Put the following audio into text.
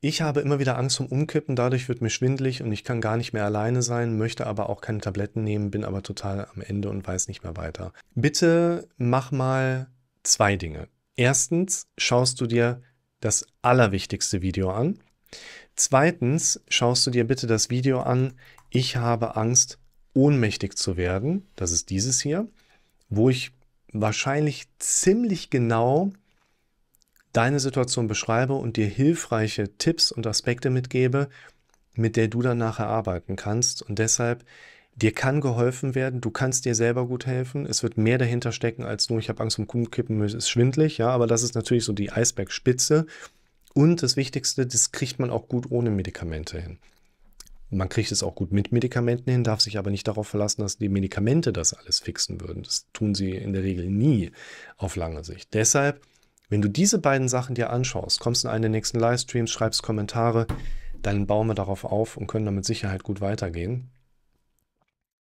Ich habe immer wieder Angst vom Umkippen, dadurch wird mir schwindlig und ich kann gar nicht mehr alleine sein, möchte aber auch keine Tabletten nehmen, bin aber total am Ende und weiß nicht mehr weiter. Bitte mach mal zwei Dinge. Erstens schaust du dir das allerwichtigste Video an. Zweitens schaust du dir bitte das Video an, ich habe Angst, ohnmächtig zu werden. Das ist dieses hier, wo ich wahrscheinlich ziemlich genau deine Situation beschreibe und dir hilfreiche Tipps und Aspekte mitgebe, mit der du dann nachher arbeiten kannst. Und deshalb, dir kann geholfen werden, du kannst dir selber gut helfen. Es wird mehr dahinter stecken als nur, ich habe Angst vom Kuhkippen, es ist schwindlig, ja, aber das ist natürlich so die Eisbergspitze. Und das Wichtigste, das kriegt man auch gut ohne Medikamente hin. Man kriegt es auch gut mit Medikamenten hin, darf sich aber nicht darauf verlassen, dass die Medikamente das alles fixen würden. Das tun sie in der Regel nie auf lange Sicht. Deshalb wenn du diese beiden Sachen dir anschaust, kommst in einen der nächsten Livestreams, schreibst Kommentare, dann bauen wir darauf auf und können damit Sicherheit gut weitergehen.